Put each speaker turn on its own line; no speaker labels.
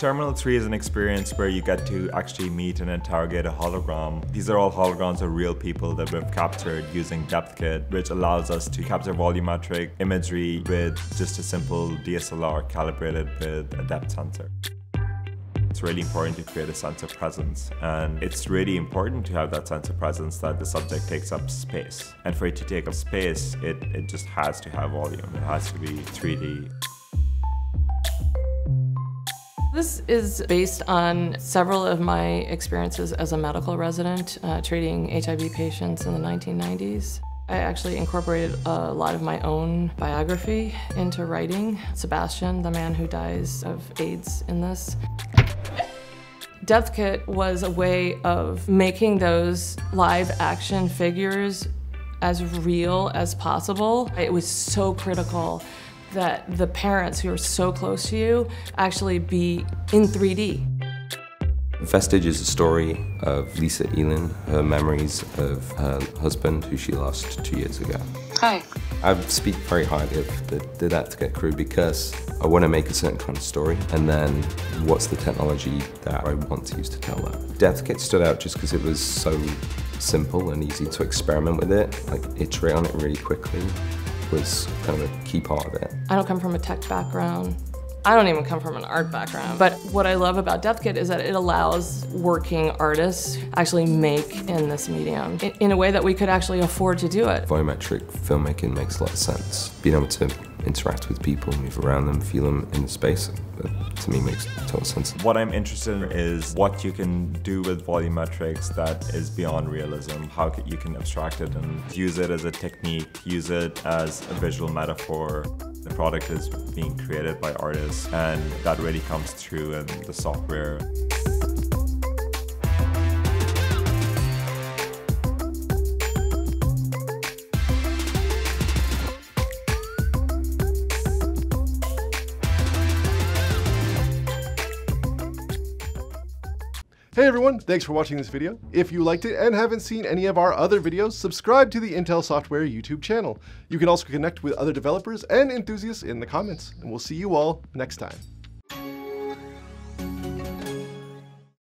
Terminal 3 is an experience where you get to actually meet and interrogate a hologram. These are all holograms of real people that we've captured using DepthKit, which allows us to capture volumetric imagery with just a simple DSLR calibrated with a depth sensor. It's really important to create a sense of presence, and it's really important to have that sense of presence that the subject takes up space. And for it to take up space, it, it just has to have volume, it has to be 3D.
This is based on several of my experiences as a medical resident uh, treating HIV patients in the 1990s. I actually incorporated a lot of my own biography into writing. Sebastian, the man who dies of AIDS in this. Depthkit was a way of making those live action figures as real as possible. It was so critical that the parents who are so close to you actually be in 3D.
Vestige is a story of Lisa Elin, her memories of her husband who she lost two years ago.
Hi.
I speak very highly of the, the DepthKit crew because I want to make a certain kind of story and then what's the technology that I want to use to tell that. DepthKit stood out just because it was so simple and easy to experiment with it, like iterate on it really quickly was kind of a key part of it.
I don't come from a tech background. I don't even come from an art background. But what I love about DepthKit is that it allows working artists actually make in this medium in a way that we could actually afford to do it.
Volumetric filmmaking makes a lot of sense. Being able to interact with people, move around them, feel them in the space, uh, to me makes total sense.
What I'm interested in is what you can do with volumetrics that is beyond realism, how you can abstract it and use it as a technique, use it as a visual metaphor. The product is being created by artists and that really comes through in the software.
Hey everyone, thanks for watching this video. If you liked it and haven't seen any of our other videos, subscribe to the Intel Software YouTube channel. You can also connect with other developers and enthusiasts in the comments, and we'll see you all next time.